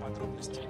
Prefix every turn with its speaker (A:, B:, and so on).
A: Подробности.